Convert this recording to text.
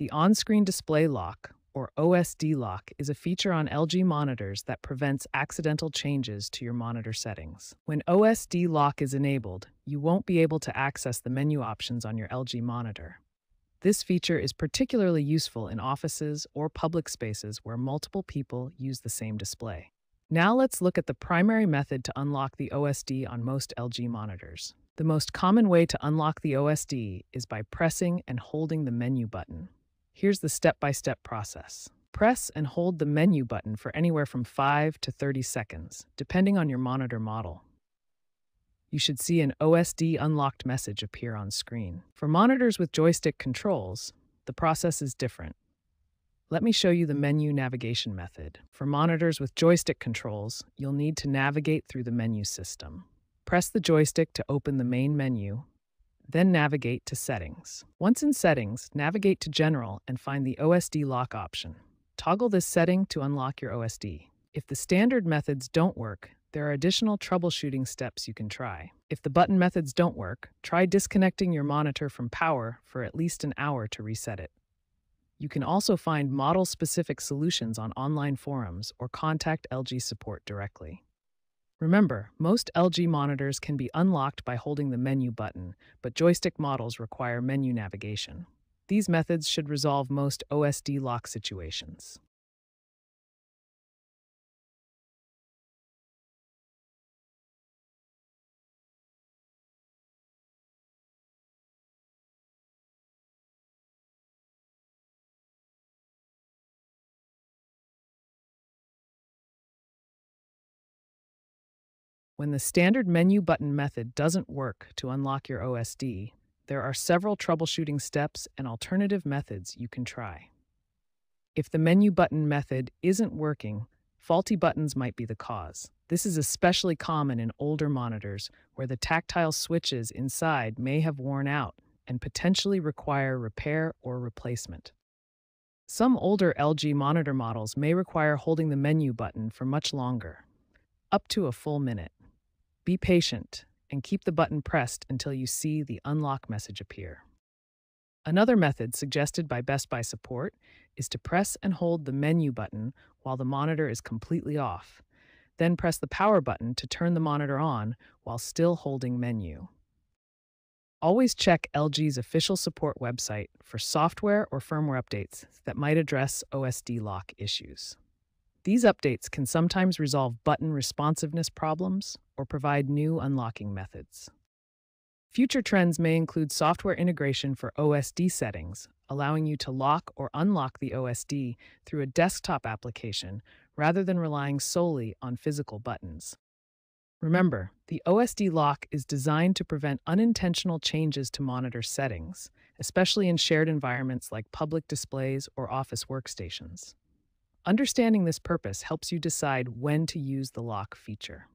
The on screen display lock, or OSD lock, is a feature on LG monitors that prevents accidental changes to your monitor settings. When OSD lock is enabled, you won't be able to access the menu options on your LG monitor. This feature is particularly useful in offices or public spaces where multiple people use the same display. Now let's look at the primary method to unlock the OSD on most LG monitors. The most common way to unlock the OSD is by pressing and holding the menu button. Here's the step-by-step process. Press and hold the menu button for anywhere from 5 to 30 seconds, depending on your monitor model. You should see an OSD unlocked message appear on screen. For monitors with joystick controls, the process is different. Let me show you the menu navigation method. For monitors with joystick controls, you'll need to navigate through the menu system. Press the joystick to open the main menu then navigate to Settings. Once in Settings, navigate to General and find the OSD lock option. Toggle this setting to unlock your OSD. If the standard methods don't work, there are additional troubleshooting steps you can try. If the button methods don't work, try disconnecting your monitor from power for at least an hour to reset it. You can also find model-specific solutions on online forums or contact LG support directly. Remember, most LG monitors can be unlocked by holding the menu button, but joystick models require menu navigation. These methods should resolve most OSD lock situations. When the standard menu button method doesn't work to unlock your OSD, there are several troubleshooting steps and alternative methods you can try. If the menu button method isn't working, faulty buttons might be the cause. This is especially common in older monitors where the tactile switches inside may have worn out and potentially require repair or replacement. Some older LG monitor models may require holding the menu button for much longer, up to a full minute. Be patient and keep the button pressed until you see the unlock message appear. Another method suggested by Best Buy Support is to press and hold the menu button while the monitor is completely off. Then press the power button to turn the monitor on while still holding menu. Always check LG's official support website for software or firmware updates that might address OSD lock issues. These updates can sometimes resolve button responsiveness problems or provide new unlocking methods. Future trends may include software integration for OSD settings, allowing you to lock or unlock the OSD through a desktop application rather than relying solely on physical buttons. Remember, the OSD lock is designed to prevent unintentional changes to monitor settings, especially in shared environments like public displays or office workstations. Understanding this purpose helps you decide when to use the lock feature.